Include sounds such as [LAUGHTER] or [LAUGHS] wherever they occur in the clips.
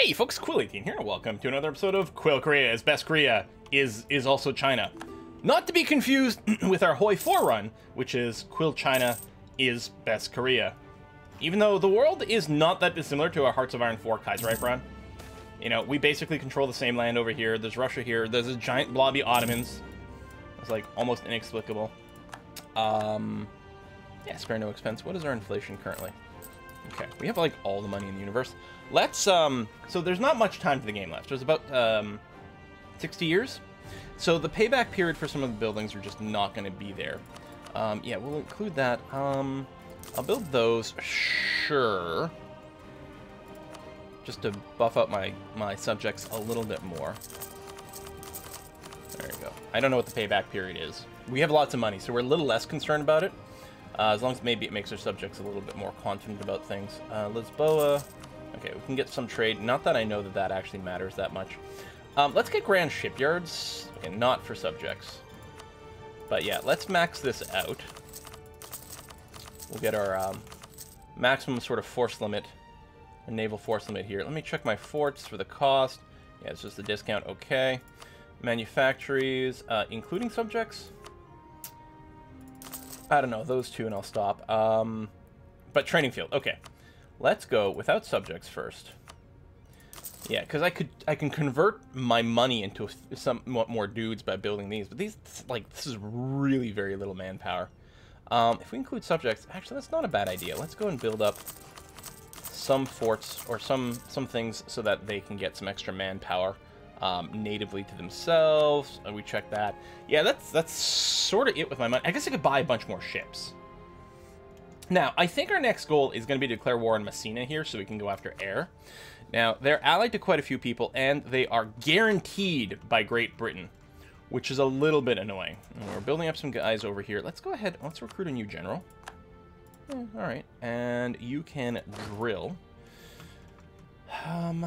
Hey folks, Quill18 here, welcome to another episode of Quill Korea is Best Korea is is also China. Not to be confused [CLEARS THROAT] with our Hoi 4 run, which is Quill China is Best Korea. Even though the world is not that dissimilar to our Hearts of Iron 4 Kaiserreich run. You know, we basically control the same land over here. There's Russia here. There's a giant blobby Ottomans. It's like almost inexplicable. Um, yeah, spare no expense. What is our inflation currently? Okay, we have like all the money in the universe. Let's, um, so there's not much time for the game left. There's about, um, 60 years. So the payback period for some of the buildings are just not going to be there. Um, yeah, we'll include that. Um, I'll build those, sure. Just to buff up my, my subjects a little bit more. There you go. I don't know what the payback period is. We have lots of money, so we're a little less concerned about it. Uh, as long as maybe it makes our subjects a little bit more confident about things. Uh, Lisboa. Okay, we can get some trade. Not that I know that that actually matters that much. Um, let's get Grand Shipyards. Okay, not for subjects. But yeah, let's max this out. We'll get our um, maximum sort of force limit, a naval force limit here. Let me check my forts for the cost. Yeah, it's just the discount. Okay. Manufactories, uh, including subjects. I don't know, those two, and I'll stop. Um, but training field, okay. Let's go without subjects first. Yeah, because I could I can convert my money into somewhat more dudes by building these, but these like this is really very little manpower. Um, if we include subjects, actually that's not a bad idea. Let's go and build up some forts or some some things so that they can get some extra manpower um, natively to themselves. Uh, we check that. Yeah, that's that's sort of it with my money. I guess I could buy a bunch more ships. Now, I think our next goal is going to be to declare war on Messina here so we can go after air. Now, they're allied to quite a few people, and they are guaranteed by Great Britain, which is a little bit annoying. And we're building up some guys over here. Let's go ahead. Let's recruit a new general. Yeah, all right. And you can drill. Um,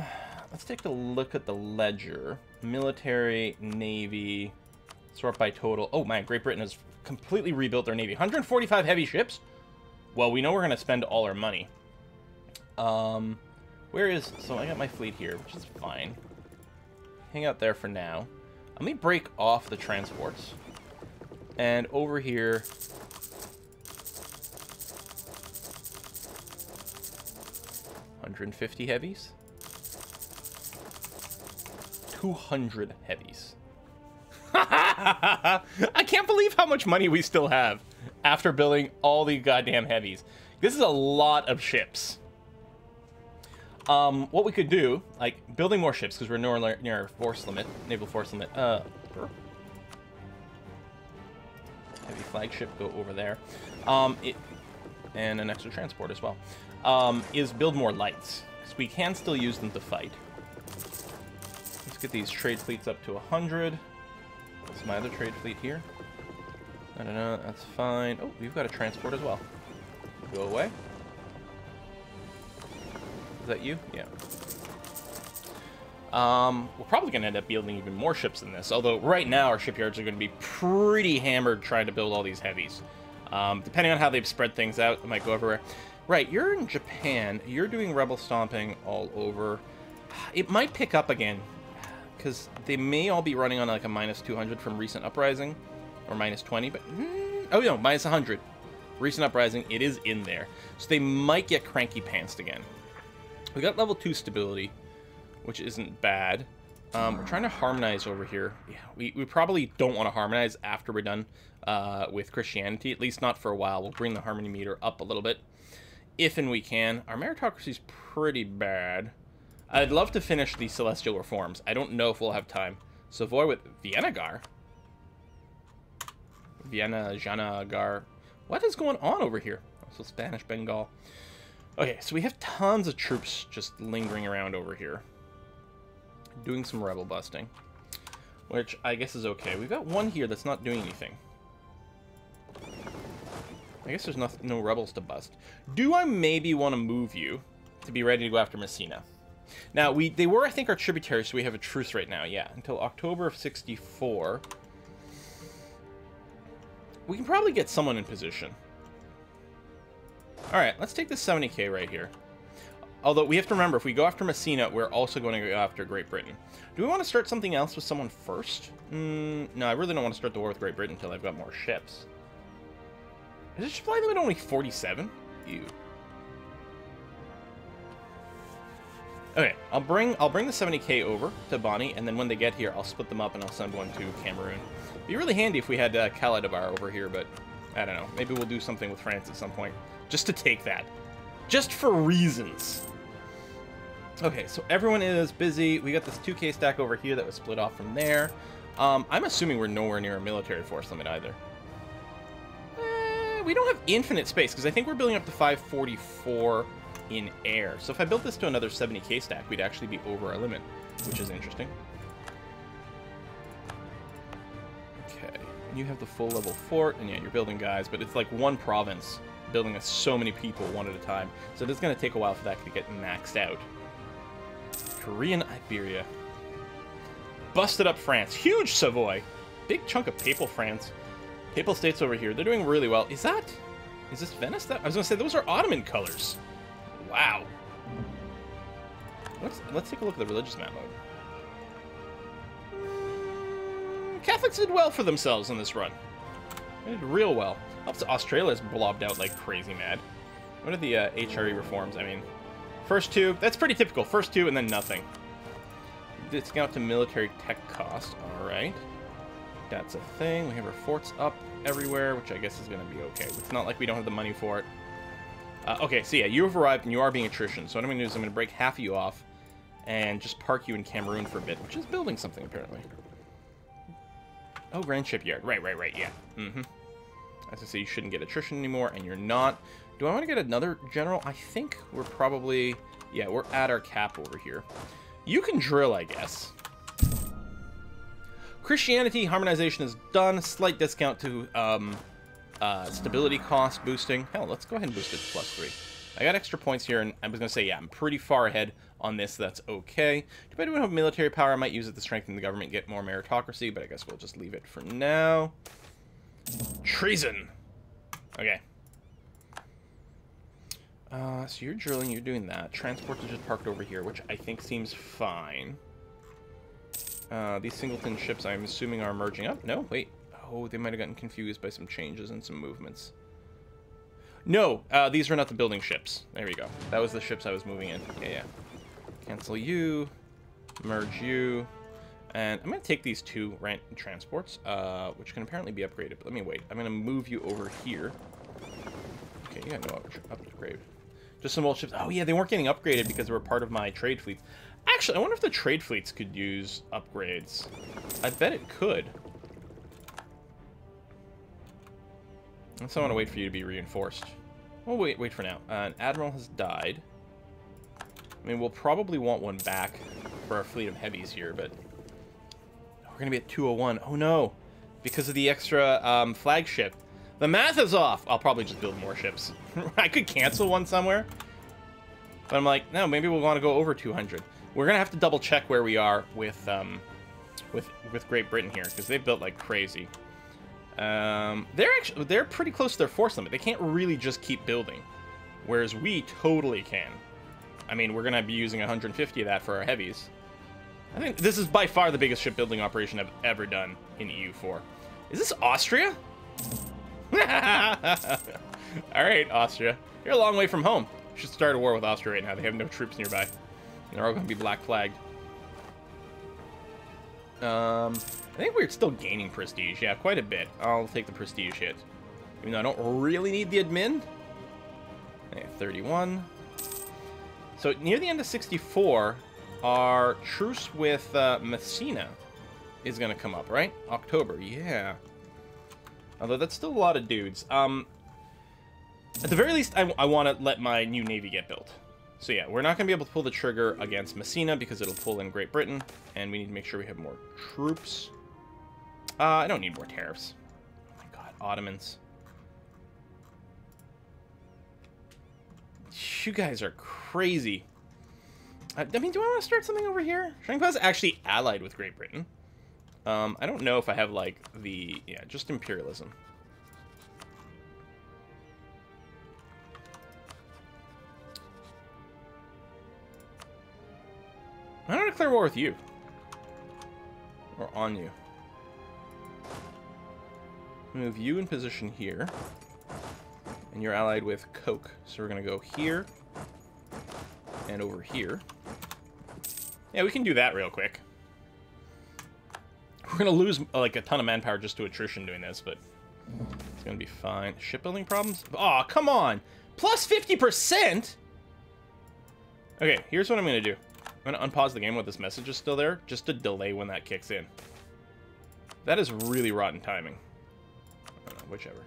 let's take a look at the ledger. Military, Navy, sort by total. Oh, man, Great Britain has completely rebuilt their Navy. 145 heavy ships? Well, we know we're going to spend all our money. Um... Where is... So I got my fleet here, which is fine. Hang out there for now. Let me break off the transports. And over here... Hundred and fifty heavies. Two hundred heavies. [LAUGHS] I can't believe how much money we still have after building all the goddamn heavies. This is a lot of ships. Um, what we could do, like building more ships because we're near our force limit, naval force limit. Uh, heavy flagship go over there. Um, it and an extra transport as well. Um, is build more lights because we can still use them to fight. Get these trade fleets up to 100. That's my other trade fleet here. I don't know, that's fine. Oh, we've got a transport as well. Go away. Is that you? Yeah. Um, we're probably going to end up building even more ships than this, although right now our shipyards are going to be pretty hammered trying to build all these heavies. Um, depending on how they've spread things out, it might go everywhere. Right, you're in Japan. You're doing rebel stomping all over. It might pick up again, because they may all be running on like a minus 200 from recent uprising, or minus 20, but... Mm, oh, no, minus 100. Recent uprising, it is in there. So they might get cranky pantsed again. We got level 2 stability, which isn't bad. Um, we're trying to harmonize over here. Yeah, we, we probably don't want to harmonize after we're done uh, with Christianity, at least not for a while. We'll bring the harmony meter up a little bit, if and we can. Our meritocracy is pretty bad. I'd love to finish the Celestial Reforms. I don't know if we'll have time. Savoy with Viennagar. Vienna, Janagar. What is going on over here? Also Spanish Bengal. Okay, so we have tons of troops just lingering around over here. Doing some rebel busting. Which I guess is okay. We've got one here that's not doing anything. I guess there's no, no rebels to bust. Do I maybe want to move you to be ready to go after Messina? Now, we they were, I think, our tributaries, so we have a truce right now. Yeah, until October of 64. We can probably get someone in position. Alright, let's take this 70k right here. Although we have to remember, if we go after Messina, we're also going to go after Great Britain. Do we want to start something else with someone first? Mm, no, I really don't want to start the war with Great Britain until I've got more ships. Is this supply limit only 47? Ew. Okay, I'll bring I'll bring the 70k over to Bonny, and then when they get here, I'll split them up and I'll send one to Cameroon. It'd be really handy if we had uh, over here, but I don't know. Maybe we'll do something with France at some point, just to take that, just for reasons. Okay, so everyone is busy. We got this 2k stack over here that was split off from there. Um, I'm assuming we're nowhere near a military force limit either. Eh, we don't have infinite space, because I think we're building up to 544 in air. So if I built this to another 70k stack, we'd actually be over our limit, which is interesting. Okay, and you have the full level fort, and yeah, you're building guys, but it's like one province building so many people one at a time. So it's going to take a while for that to get maxed out. Korean Iberia. Busted up France. Huge Savoy. Big chunk of Papal France. Papal States over here. They're doing really well. Is that... Is this Venice? That I was going to say, those are Ottoman colors. Wow. Let's, let's take a look at the religious map mode. Mm, Catholics did well for themselves in this run. They did real well. To Australia's blobbed out like crazy mad. What are the uh, HRE reforms? I mean, first two, that's pretty typical. First two and then nothing. Discount to military tech cost. All right. That's a thing. We have our forts up everywhere, which I guess is going to be okay. It's not like we don't have the money for it. Uh, okay, so yeah, you have arrived and you are being attrition. So what I'm going to do is I'm going to break half of you off and just park you in Cameroon for a bit, which is building something, apparently. Oh, Grand Shipyard. Right, right, right, yeah. Mm-hmm. As I say, you shouldn't get attrition anymore, and you're not. Do I want to get another general? I think we're probably... Yeah, we're at our cap over here. You can drill, I guess. Christianity harmonization is done. Slight discount to um, uh, stability cost boosting. Hell, let's go ahead and boost it to plus three. I got extra points here, and I was going to say, yeah, I'm pretty far ahead on this. That's okay. Depending on military power, I might use it to strengthen the government, get more meritocracy, but I guess we'll just leave it for now. Treason. Okay. Uh, so you're drilling, you're doing that. Transports are just parked over here, which I think seems fine. Uh, these singleton ships, I'm assuming, are merging up. No, wait. Oh, they might have gotten confused by some changes and some movements. No, uh, these are not the building ships. There we go. That was the ships I was moving in. Yeah, yeah. Cancel you. Merge you. And I'm going to take these two rent transports, uh, which can apparently be upgraded. But let me wait. I'm going to move you over here. Okay, yeah, no upgrade. Just some old ships. Oh, yeah, they weren't getting upgraded because they were part of my trade fleet. Actually, I wonder if the trade fleets could use upgrades. I bet it could. I want to wait for you to be reinforced. We'll wait, wait for now. Uh, an admiral has died. I mean, we'll probably want one back for our fleet of heavies here, but... We're going to be at 201. Oh, no. Because of the extra um, flagship. The math is off. I'll probably just build more ships. [LAUGHS] I could cancel one somewhere. But I'm like, no, maybe we'll want to go over 200. We're going to have to double check where we are with, um, with, with Great Britain here, because they've built like crazy. Um, they're actually they're pretty close to their force limit. They can't really just keep building, whereas we totally can. I mean, we're gonna be using 150 of that for our heavies. I think this is by far the biggest shipbuilding operation I've ever done in EU4. Is this Austria? [LAUGHS] All right, Austria. You're a long way from home. You should start a war with Austria right now. They have no troops nearby. They're all going to be black flagged. Um, I think we're still gaining prestige. Yeah, quite a bit. I'll take the prestige hit. Even though I don't really need the admin. Okay, 31. So near the end of 64, our truce with uh, Messina is going to come up, right? October, yeah. Although that's still a lot of dudes. Um, at the very least, I, I want to let my new navy get built. So yeah, we're not going to be able to pull the trigger against Messina because it'll pull in Great Britain, and we need to make sure we have more troops. Uh, I don't need more tariffs. Oh my god, Ottomans. You guys are crazy. I, I mean, do I want to start something over here? Shangpa's actually allied with Great Britain. Um, I don't know if I have, like, the... Yeah, just imperialism. I don't declare war with you? Or on you? Move you in position here. And you're allied with Coke. So we're going to go here. And over here. Yeah, we can do that real quick. We're going to lose like a ton of manpower just to attrition doing this, but it's going to be fine. Shipbuilding problems? oh, come on! Plus 50%? Okay, here's what I'm going to do. I'm going to unpause the game while this message is still there, just to delay when that kicks in. That is really rotten timing. Know, whichever.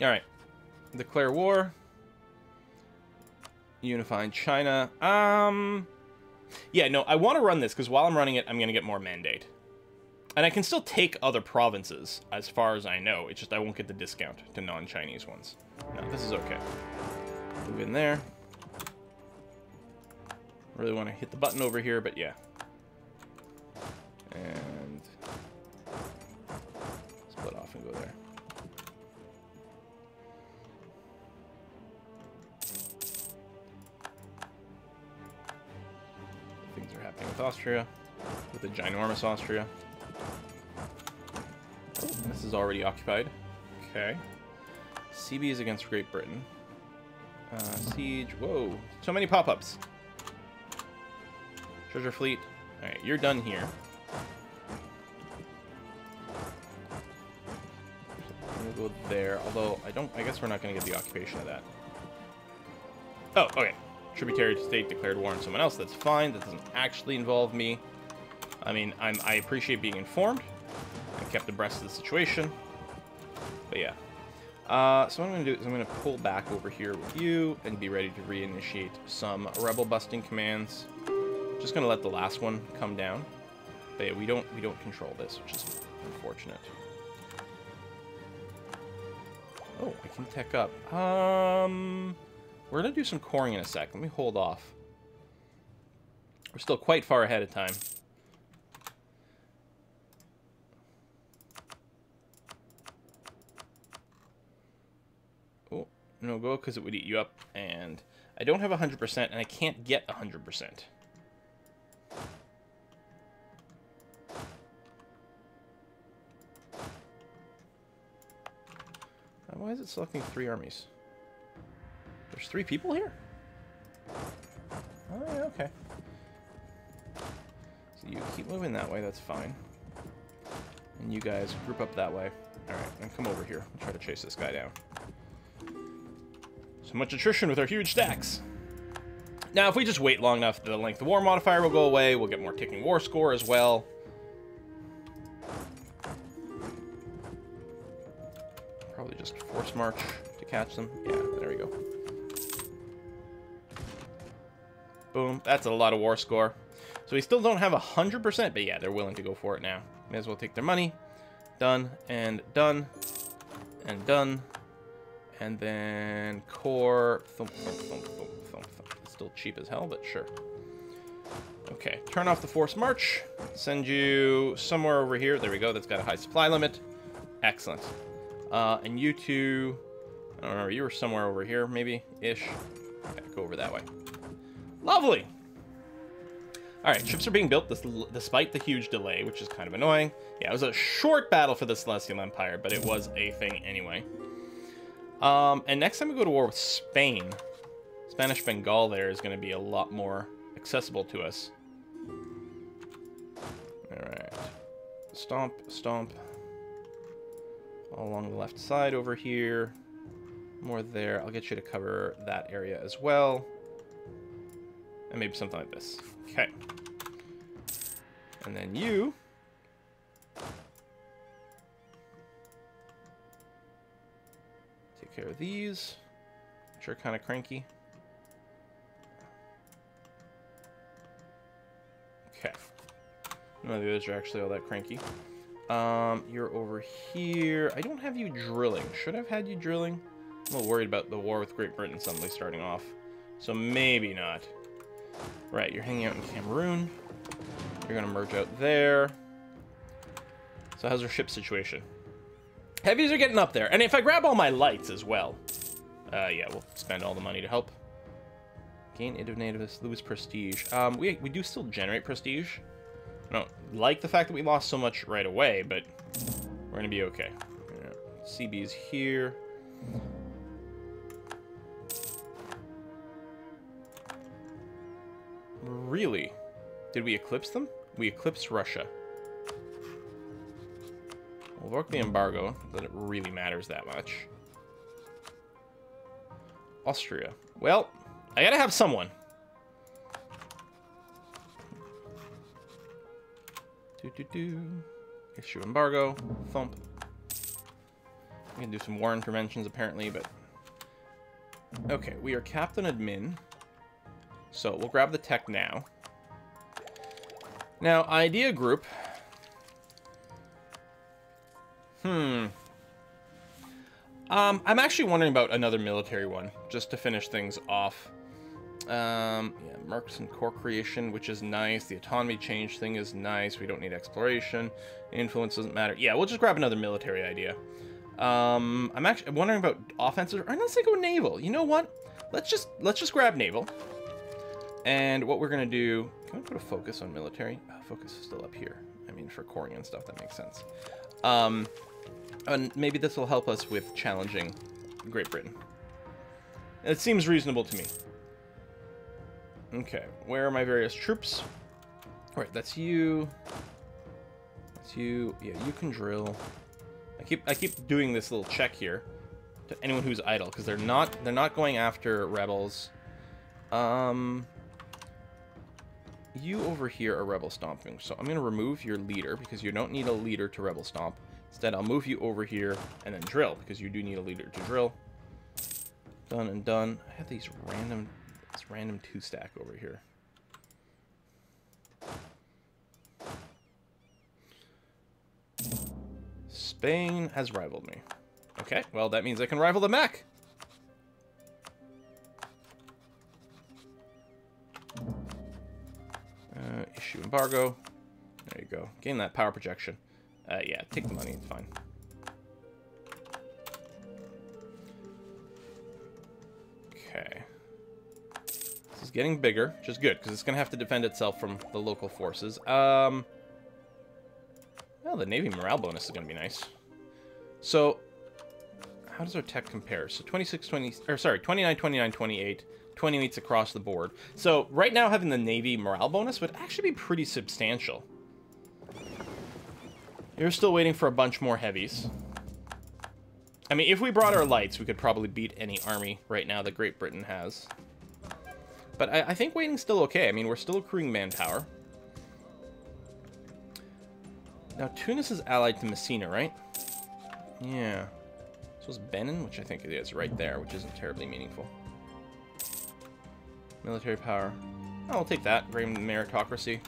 Alright. Declare war. Unifying China. Um... Yeah, no, I want to run this, because while I'm running it, I'm going to get more mandate. And I can still take other provinces, as far as I know. It's just I won't get the discount to non-Chinese ones. No, this is okay. Move in there. Really want to hit the button over here, but yeah. Austria, with the ginormous Austria. This is already occupied. Okay. CB is against Great Britain. Uh, siege. Whoa. So many pop-ups. Treasure fleet. Alright, you're done here. We'll go there, although I don't I guess we're not gonna get the occupation of that. Oh, okay. Tributary state declared war on someone else, that's fine. That doesn't actually involve me. I mean, I'm I appreciate being informed. I kept abreast of the situation. But yeah. Uh, so what I'm going to do is I'm going to pull back over here with you and be ready to reinitiate some rebel busting commands. Just gonna let the last one come down. But yeah, we don't we don't control this, which is unfortunate. Oh, I can tech up. Um, we're gonna do some coring in a sec. Let me hold off. We're still quite far ahead of time. Oh, no go because it would eat you up. And I don't have 100% and I can't get 100%. Why is it selecting three armies? There's three people here? Okay. So you keep moving that way, that's fine. And you guys group up that way. Alright, and come over here. I'll try to chase this guy down. So much attrition with our huge stacks. Now, if we just wait long enough, the length of war modifier will go away. We'll get more ticking war score as well. Probably just force march to catch them. Yeah, there we go. Boom. That's a lot of war score. So we still don't have 100%, but yeah, they're willing to go for it now. May as well take their money. Done, and done, and done. And then core... Thump, thump, thump, still cheap as hell, but sure. Okay, turn off the force march. Send you somewhere over here. There we go. That's got a high supply limit. Excellent. Uh, and you two, I don't remember, you were somewhere over here, maybe, ish. Okay, go over that way. Lovely! Alright, ships are being built despite the huge delay, which is kind of annoying. Yeah, it was a short battle for the Celestial Empire, but it was a thing anyway. Um, and next time we go to war with Spain, Spanish Bengal there is going to be a lot more accessible to us. Alright. Stomp, stomp all along the left side over here. More there. I'll get you to cover that area as well. And maybe something like this. Okay. And then you... Take care of these, which are kind of cranky. Okay. None of others are actually all that cranky. Um, you're over here. I don't have you drilling. Should I have had you drilling? I'm a little worried about the war with Great Britain suddenly starting off. So maybe not. Right, you're hanging out in Cameroon. You're going to merge out there. So how's our ship situation? Heavies are getting up there. And if I grab all my lights as well, uh, yeah, we'll spend all the money to help. Gain natives, lose prestige. Um, we, we do still generate prestige. I don't like the fact that we lost so much right away, but we're going to be okay. Yeah. CB's here. Really? Did we eclipse them? We eclipsed Russia. We'll work the embargo, that it really matters that much. Austria. Well, I gotta have someone. Do do do. Issue embargo. Thump. We can do some war interventions apparently, but okay. We are captain admin, so we'll grab the tech now. Now, idea group. Hmm. Um, I'm actually wondering about another military one, just to finish things off. Um, yeah, Mercs and core creation, which is nice. The autonomy change thing is nice. We don't need exploration. Influence doesn't matter. Yeah, we'll just grab another military idea. Um, I'm actually wondering about offensive. Or let's go naval. You know what? Let's just let's just grab naval. And what we're gonna do? Can we put a focus on military? Oh, focus is still up here. I mean, for coring and stuff, that makes sense. Um, and maybe this will help us with challenging Great Britain. It seems reasonable to me. Okay, where are my various troops? Alright, that's you. That's you. Yeah, you can drill. I keep I keep doing this little check here to anyone who's idle, because they're not they're not going after rebels. Um you over here are rebel stomping, so I'm gonna remove your leader because you don't need a leader to rebel stomp. Instead, I'll move you over here and then drill, because you do need a leader to drill. Done and done. I have these random, this random two-stack over here. Spain has rivaled me. Okay, well, that means I can rival the mech. Uh, issue embargo. There you go. Gain that power projection. Uh, yeah, take the money, it's fine. Okay. This is getting bigger, which is good, because it's going to have to defend itself from the local forces. Um, well, the Navy morale bonus is going to be nice. So, how does our tech compare? So 26, 20, or sorry, 29, 29, 28, 20 meets across the board. So right now having the Navy morale bonus would actually be pretty substantial. You're still waiting for a bunch more heavies. I mean, if we brought our lights, we could probably beat any army right now that Great Britain has. But I, I think waiting's still okay. I mean, we're still accruing manpower. Now, Tunis is allied to Messina, right? Yeah. So is Benin, which I think it is right there, which isn't terribly meaningful. Military power. Oh, I'll take that. Great meritocracy.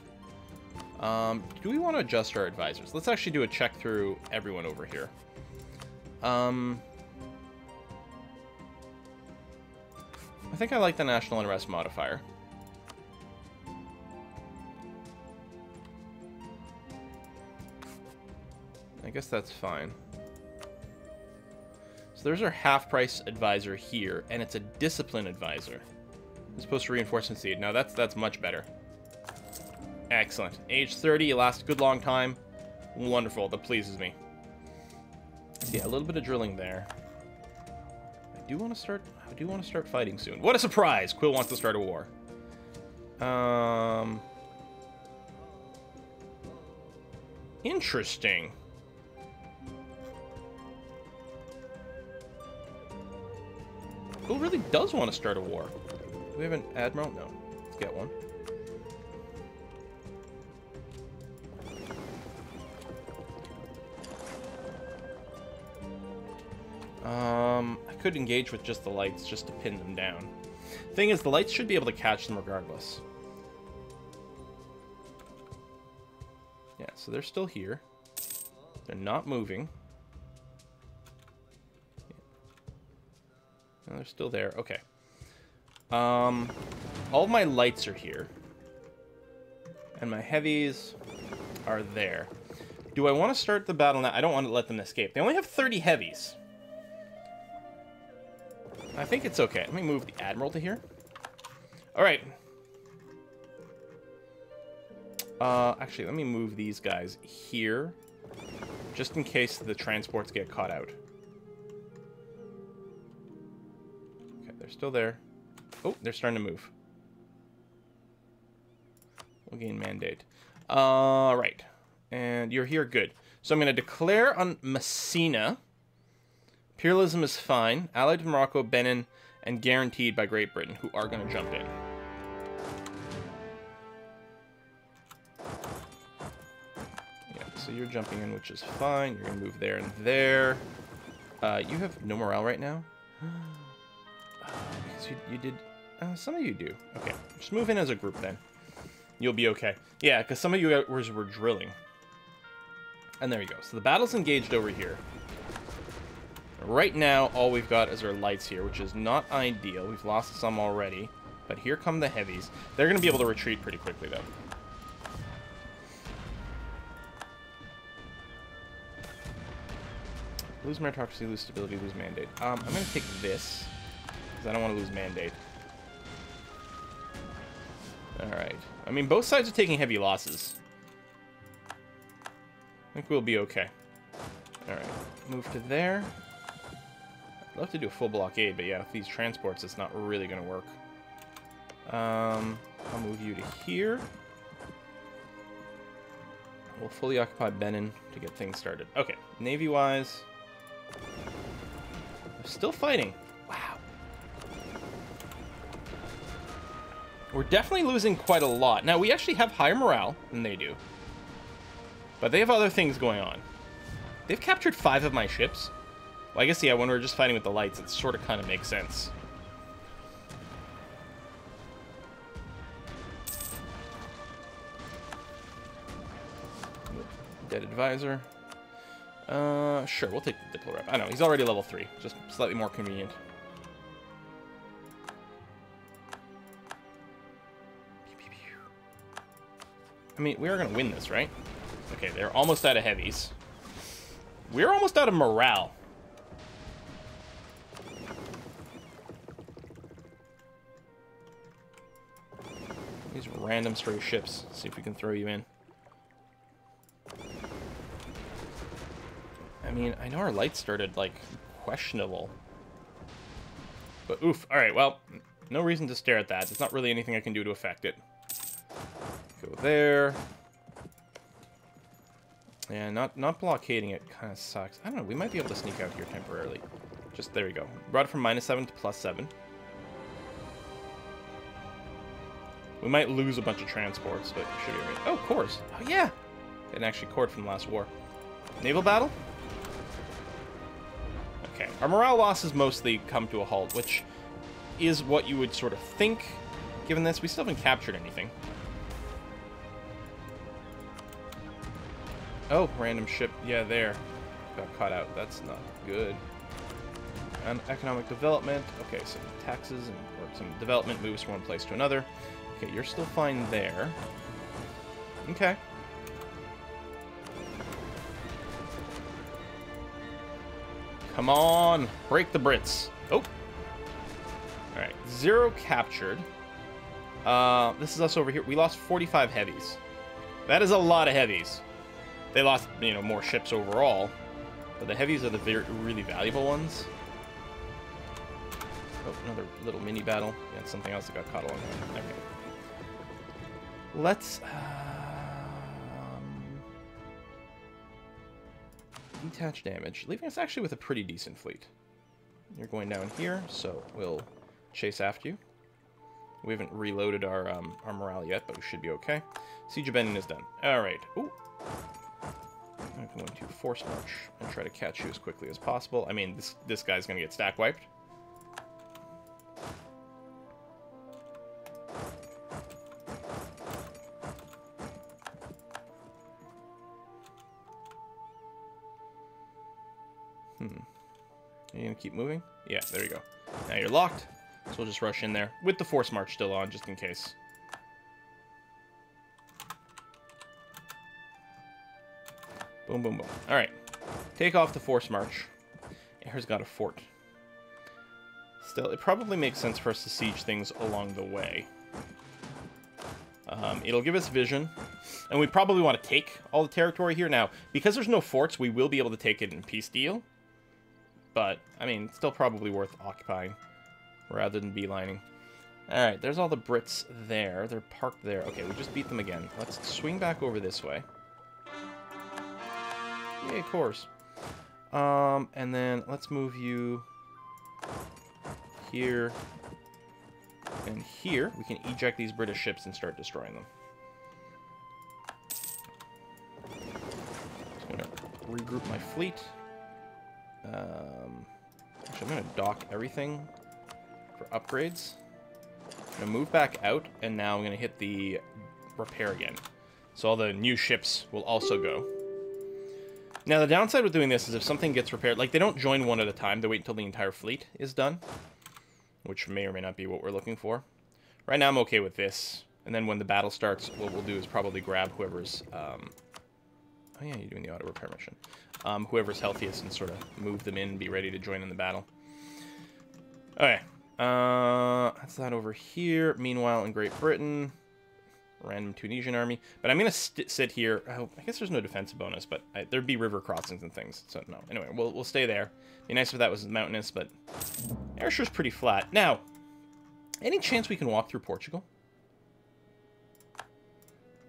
Um, do we want to adjust our advisors? Let's actually do a check through everyone over here. Um, I think I like the national unrest modifier. I guess that's fine. So there's our half-price advisor here, and it's a discipline advisor. It's supposed to reinforcement seed. Now that's that's much better. Excellent. Age 30, you last a good long time. Wonderful, that pleases me. Yeah, a little bit of drilling there. I do want to start I do want to start fighting soon. What a surprise! Quill wants to start a war. Um Interesting. Quill really does want to start a war. Do we have an admiral? No. Let's get one. Um, I could engage with just the lights just to pin them down. Thing is, the lights should be able to catch them regardless. Yeah, so they're still here. They're not moving. No, they're still there. Okay. Um, all my lights are here. And my heavies are there. Do I want to start the battle now? I don't want to let them escape. They only have 30 heavies. I think it's okay. Let me move the Admiral to here. All right. Uh, actually, let me move these guys here, just in case the transports get caught out. Okay, they're still there. Oh, they're starting to move. We'll gain mandate. All right. And you're here, good. So I'm going to declare on Messina. Imperialism is fine. Allied to Morocco, Benin, and guaranteed by Great Britain, who are going to jump in. Yeah, so you're jumping in, which is fine. You're going to move there and there. Uh, you have no morale right now? [GASPS] because you, you did... Uh, some of you do. Okay, just move in as a group then. You'll be okay. Yeah, because some of you were, were drilling. And there you go. So the battle's engaged over here. Right now, all we've got is our lights here, which is not ideal. We've lost some already. But here come the heavies. They're going to be able to retreat pretty quickly, though. Lose meritocracy, lose stability, lose mandate. Um, I'm going to take this, because I don't want to lose mandate. Alright. I mean, both sides are taking heavy losses. I think we'll be okay. Alright. Move to there. I'd love to do a full blockade, but yeah, with these transports, it's not really going to work. Um, I'll move you to here. We'll fully occupy Benin to get things started. Okay, Navy-wise... They're still fighting. We're definitely losing quite a lot. Now, we actually have higher morale than they do. But they have other things going on. They've captured five of my ships. Well, I guess, yeah, when we're just fighting with the lights, it sort of kind of makes sense. Dead advisor. Uh, sure, we'll take the Diplo rep. I know, he's already level 3. Just slightly more convenient. I mean, we are going to win this, right? Okay, they're almost out of heavies. We're almost out of morale. These random stray ships. see if we can throw you in. I mean, I know our lights started, like, questionable. But oof. Alright, well, no reason to stare at that. There's not really anything I can do to affect it. Go there. Yeah, not not blockading it kind of sucks. I don't know, we might be able to sneak out here temporarily. Just, there we go. Brought it from minus 7 to plus 7. We might lose a bunch of transports, but should be right. Oh, cores. Oh, yeah. Didn't actually cord from last war. Naval battle? Okay. Our morale losses mostly come to a halt, which is what you would sort of think, given this. We still haven't captured anything. Oh, random ship. Yeah, there. Got caught out. That's not good. And economic development. Okay, so taxes and or some development moves from one place to another. Okay, you're still fine there. Okay. Come on! Break the Brits. Oh! Alright, zero captured. Uh, this is us over here. We lost 45 heavies. That is a lot of heavies. They lost, you know, more ships overall. But the heavies are the very, really valuable ones. Oh, another little mini battle. Yeah, something else that got caught along the way. Okay. Let's... Um, detach damage, leaving us actually with a pretty decent fleet. You're going down here, so we'll chase after you. We haven't reloaded our, um, our morale yet, but we should be okay. Siege of Benin is done. Alright. Ooh. I'm going to force march and try to catch you as quickly as possible. I mean, this, this guy's going to get stack wiped. Hmm. Are you going to keep moving? Yeah, there you go. Now you're locked, so we'll just rush in there with the force march still on, just in case. Boom, boom, boom. All right. Take off the force march. Air's got a fort. Still, it probably makes sense for us to siege things along the way. Um, it'll give us vision, and we probably want to take all the territory here. Now, because there's no forts, we will be able to take it in peace deal. But, I mean, still probably worth occupying rather than beelining. Alright, there's all the Brits there. They're parked there. Okay, we just beat them again. Let's swing back over this way. Yay, of course. Um, and then let's move you here and here. We can eject these British ships and start destroying them. Just gonna regroup my fleet. Um, actually, I'm gonna dock everything for upgrades. I'm gonna move back out, and now I'm gonna hit the repair again. So all the new ships will also go. Now, the downside with doing this is if something gets repaired, like, they don't join one at a time. They wait until the entire fleet is done, which may or may not be what we're looking for. Right now, I'm okay with this. And then when the battle starts, what we'll do is probably grab whoever's... Um, oh, yeah, you're doing the auto repair mission. Um, whoever's healthiest and sort of move them in and be ready to join in the battle. Okay. Uh, that's that over here. Meanwhile, in Great Britain random Tunisian army. But I'm going to sit here. Oh, I guess there's no defense bonus, but I, there'd be river crossings and things. So, no. Anyway, we'll, we'll stay there. Be nice if that was mountainous, but Ayrshire's pretty flat. Now, any chance we can walk through Portugal?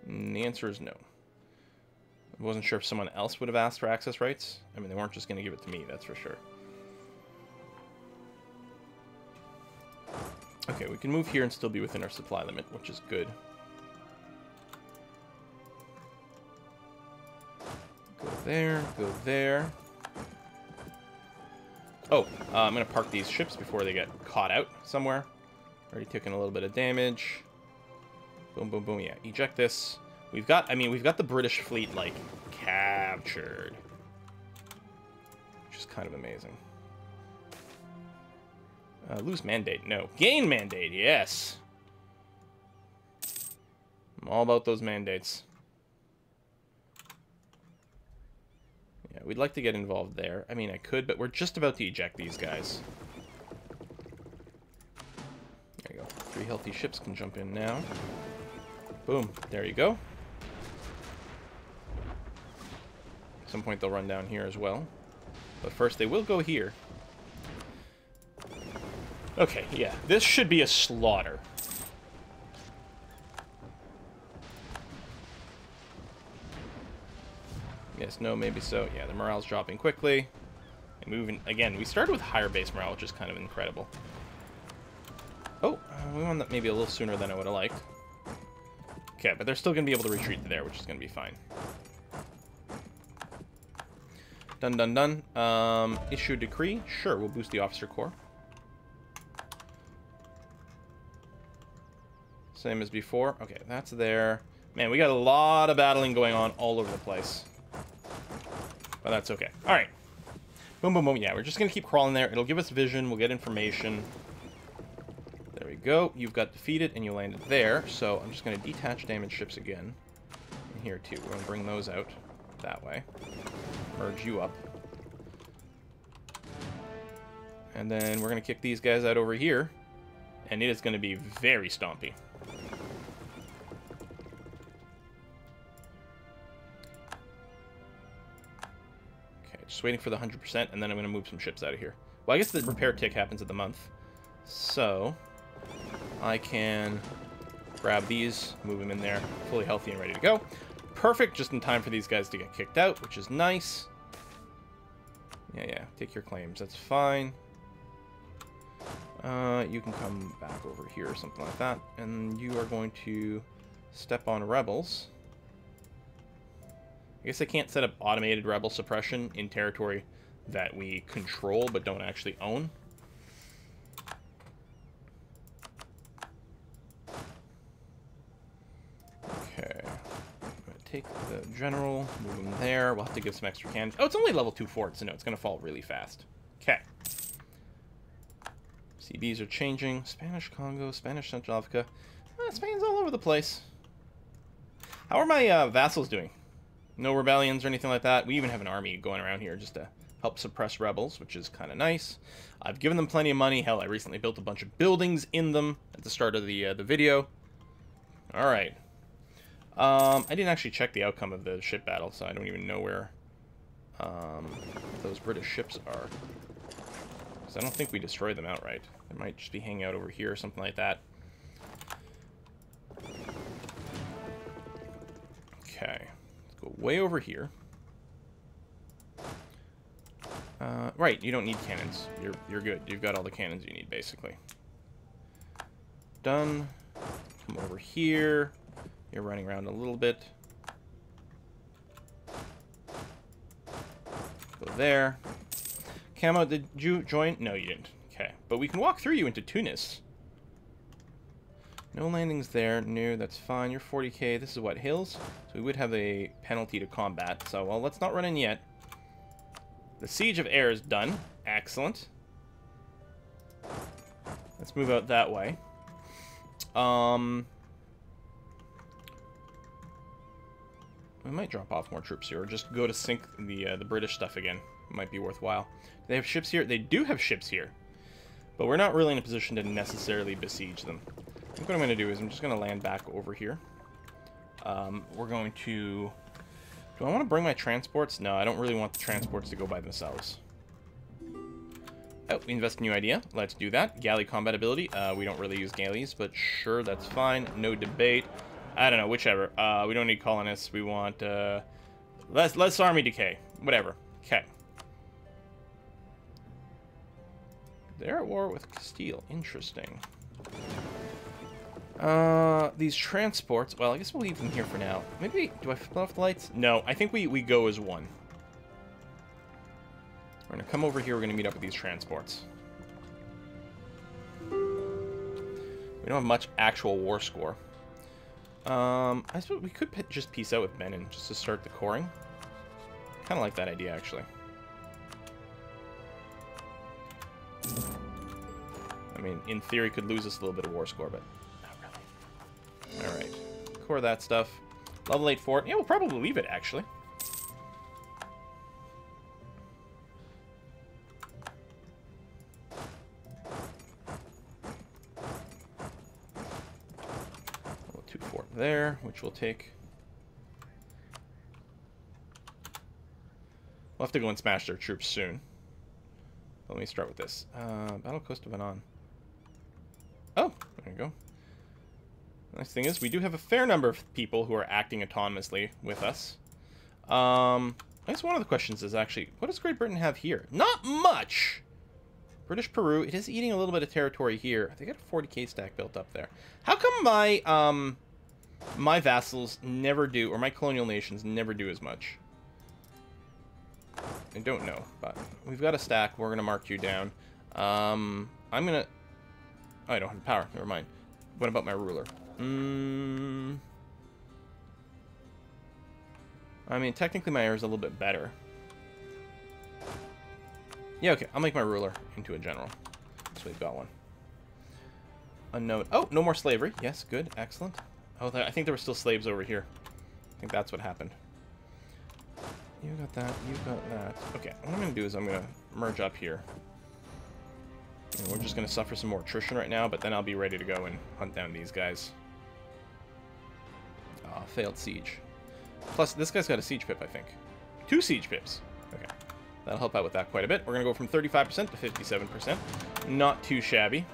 And mm, the answer is no. I wasn't sure if someone else would have asked for access rights. I mean, they weren't just going to give it to me, that's for sure. Okay, we can move here and still be within our supply limit, which is good. There, go there. Oh, uh, I'm going to park these ships before they get caught out somewhere. Already taken a little bit of damage. Boom, boom, boom. Yeah, eject this. We've got, I mean, we've got the British fleet, like, captured. Which is kind of amazing. Uh, lose mandate. No. Gain mandate. Yes. I'm all about those mandates. Yeah, we'd like to get involved there. I mean, I could, but we're just about to eject these guys. There you go. Three healthy ships can jump in now. Boom. There you go. At some point they'll run down here as well. But first they will go here. Okay, yeah. This should be a slaughter. Yes, no, maybe so. Yeah, the morale's dropping quickly. And moving again, we started with higher base morale, which is kind of incredible. Oh, uh, we won that maybe a little sooner than I would have liked. Okay, but they're still going to be able to retreat to there, which is going to be fine. Done, done, done. Um, issue a decree. Sure, we'll boost the officer corps. Same as before. Okay, that's there. Man, we got a lot of battling going on all over the place. But that's okay. Alright. Boom, boom, boom. Yeah, we're just going to keep crawling there. It'll give us vision. We'll get information. There we go. You've got defeated, and you landed there. So I'm just going to detach damaged ships again. And here, too. We're going to bring those out that way. Merge you up. And then we're going to kick these guys out over here. And it is going to be very stompy. Waiting for the 100%, and then I'm going to move some ships out of here. Well, I guess the repair tick happens at the month. So, I can grab these, move them in there, fully healthy and ready to go. Perfect, just in time for these guys to get kicked out, which is nice. Yeah, yeah, take your claims, that's fine. Uh, you can come back over here or something like that, and you are going to step on rebels. I guess I can't set up automated rebel suppression in territory that we control but don't actually own. Okay. take the general, move him there. We'll have to give some extra cannons. Oh, it's only level 2 forts, so no, it's going to fall really fast. Okay. CBs are changing. Spanish Congo, Spanish Central Africa. Eh, Spain's all over the place. How are my uh, vassals doing? No rebellions or anything like that. We even have an army going around here just to help suppress rebels, which is kind of nice. I've given them plenty of money. Hell, I recently built a bunch of buildings in them at the start of the uh, the video. All right. Um, I didn't actually check the outcome of the ship battle, so I don't even know where um, those British ships are. Because I don't think we destroyed them outright. They might just be hanging out over here or something like that. Okay. Go way over here. Uh, right, you don't need cannons. You're, you're good. You've got all the cannons you need, basically. Done. Come over here. You're running around a little bit. Go there. Camo, did you join? No, you didn't. Okay. But we can walk through you into Tunis. No landings there. No, that's fine. You're 40k. This is what, hills? So we would have a penalty to combat. So, well, let's not run in yet. The Siege of Air is done. Excellent. Let's move out that way. Um, We might drop off more troops here, or just go to sink the uh, the British stuff again. It might be worthwhile. They have ships here? They do have ships here. But we're not really in a position to necessarily besiege them. I think what I'm going to do is I'm just going to land back over here. Um, we're going to... Do I want to bring my transports? No, I don't really want the transports to go by themselves. Oh, we invest new idea. Let's do that. Galley combat ability. Uh, we don't really use galleys, but sure, that's fine. No debate. I don't know, whichever. Uh, we don't need colonists. We want uh, less less army decay. Whatever. Okay. They're at war with Castile. Interesting. Uh, these transports. Well, I guess we'll leave them here for now. Maybe do I flip off the lights? No, I think we we go as one. We're gonna come over here. We're gonna meet up with these transports. We don't have much actual war score. Um, I suppose we could just peace out with Benin just to start the coring. Kind of like that idea, actually. I mean, in theory, could lose us a little bit of war score, but not really. All right, core that stuff. Level 8 fort. Yeah, we'll probably leave it, actually. Two fort there, which we'll take... We'll have to go and smash their troops soon. Let me start with this. Uh, Battle Coast of Anon. Oh, there you go. Nice thing is, we do have a fair number of people who are acting autonomously with us. Um, I guess one of the questions is actually, what does Great Britain have here? Not much! British Peru, it is eating a little bit of territory here. They got a 40k stack built up there. How come my, um, my vassals never do, or my colonial nations never do as much. I don't know, but we've got a stack. We're going to mark you down. Um, I'm going to... Oh, I don't have power. Never mind. What about my ruler? Mm... I mean, technically my heir is a little bit better. Yeah, okay. I'll make my ruler into a general. So we've got one. Unknown. Oh, no more slavery. Yes, good. Excellent. Oh, I think there were still slaves over here. I think that's what happened. You got that, you got that. Okay, what I'm going to do is I'm going to merge up here. And we're just going to suffer some more attrition right now, but then I'll be ready to go and hunt down these guys. Ah, failed siege. Plus, this guy's got a siege pip, I think. Two siege pips. Okay. That'll help out with that quite a bit. We're going to go from 35% to 57%. Not too shabby.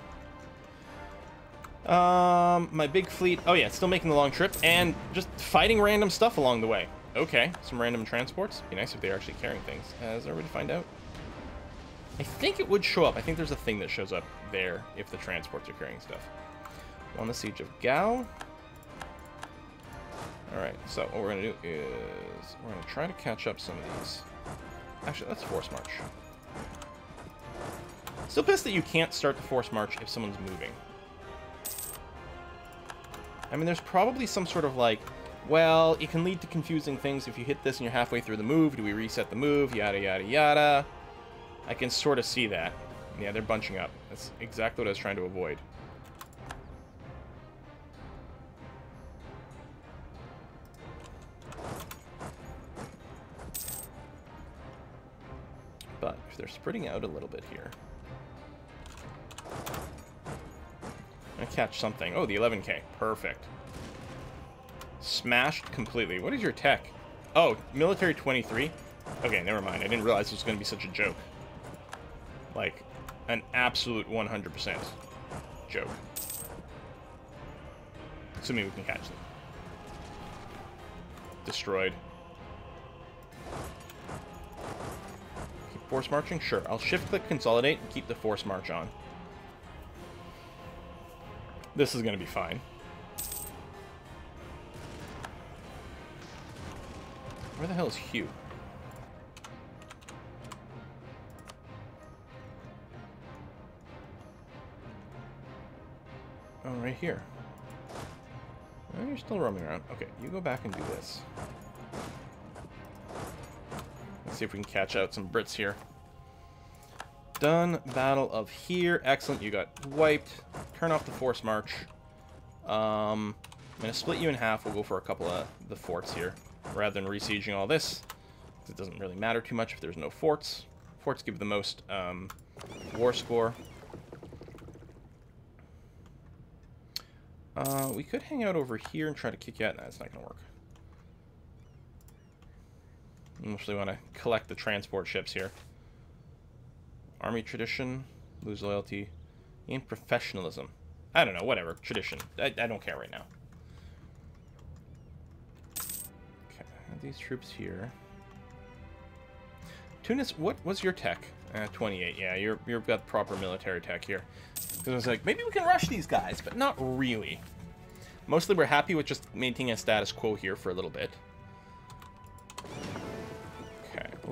Um, my big fleet. Oh yeah, still making the long trip and just fighting random stuff along the way. Okay, some random transports. Be nice if they're actually carrying things. Uh, is there a way to find out? I think it would show up. I think there's a thing that shows up there if the transports are carrying stuff. On the Siege of Gao. Alright, so what we're going to do is we're going to try to catch up some of these. Actually, let's force march. Still pissed that you can't start the force march if someone's moving. I mean, there's probably some sort of like, well, it can lead to confusing things if you hit this and you're halfway through the move. Do we reset the move? Yada, yada, yada. I can sort of see that. Yeah, they're bunching up. That's exactly what I was trying to avoid. Spreading out a little bit here... I catch something. Oh, the 11k. Perfect. Smashed completely. What is your tech? Oh, military 23? Okay, never mind. I didn't realize it was going to be such a joke. Like, an absolute 100% joke. Assuming we can catch them. Destroyed. Force marching? Sure. I'll shift-click consolidate and keep the force march on. This is going to be fine. Where the hell is Hugh? Oh, right here. Oh, you're still roaming around. Okay, you go back and do this. See if we can catch out some Brits here. Done. Battle of here. Excellent. You got wiped. Turn off the force march. Um, I'm going to split you in half. We'll go for a couple of the forts here. Rather than resieging all this. It doesn't really matter too much if there's no forts. Forts give the most um, war score. Uh, we could hang out over here and try to kick out. That's not going to work. Mostly want to collect the transport ships here. Army tradition, lose loyalty, and professionalism. I don't know, whatever. Tradition. I, I don't care right now. Okay, these troops here. Tunis, what was your tech? Uh, 28, yeah, you're, you've got proper military tech here. Because I was like, maybe we can rush these guys, but not really. Mostly we're happy with just maintaining a status quo here for a little bit.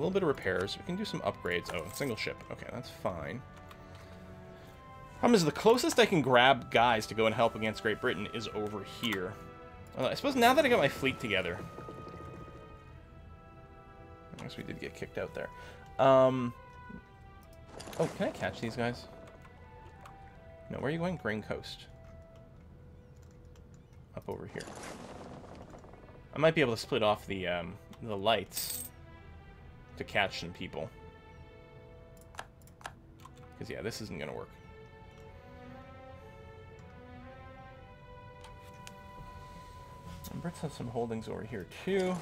Little bit of repairs. We can do some upgrades. Oh, single ship. Okay, that's fine. Problem is, the closest I can grab guys to go and help against Great Britain is over here. I suppose now that I got my fleet together... I guess we did get kicked out there. Um, oh, can I catch these guys? No, where are you going? Grain Coast. Up over here. I might be able to split off the, um, the lights to catch some people. Because, yeah, this isn't going to work. And Brits have some holdings over here, too.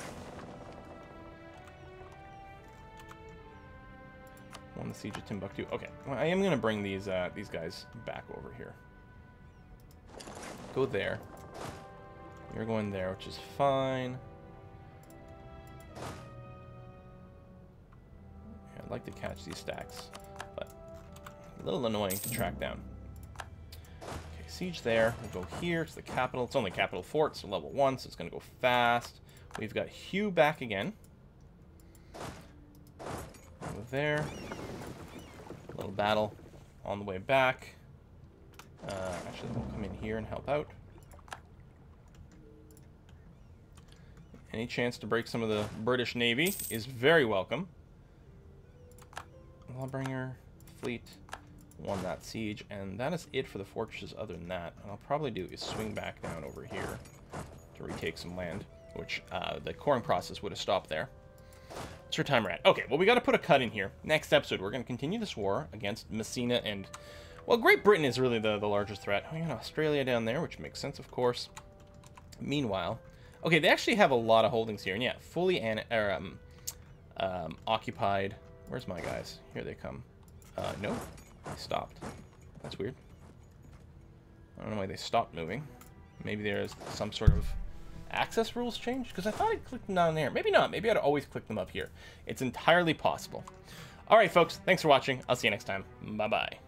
Won the siege of Timbuktu. Okay, well, I am going to bring these uh, these guys back over here. Go there. You're going there, which is fine. I'd like to catch these stacks, but a little annoying to track down. Okay, siege there. We'll go here to the capital. It's only capital fort, so level one, so it's going to go fast. We've got Hugh back again. Go there little battle on the way back. Uh, actually, we'll come in here and help out. Any chance to break some of the British Navy is very welcome. Lawbringer fleet won that siege, and that is it for the fortresses other than that. What I'll probably do is swing back down over here to retake some land, which uh, the coring process would have stopped there. What's your timer at? Okay, well, we got to put a cut in here. Next episode, we're going to continue this war against Messina and... Well, Great Britain is really the, the largest threat. We got Australia down there, which makes sense, of course. Meanwhile... Okay, they actually have a lot of holdings here. And yeah, fully an, er, um, um, occupied... Where's my guys? Here they come. Uh, no. They stopped. That's weird. I don't know why they stopped moving. Maybe there's some sort of access rules change? Because I thought I clicked them down there. Maybe not. Maybe I'd always click them up here. It's entirely possible. All right, folks. Thanks for watching. I'll see you next time. Bye-bye.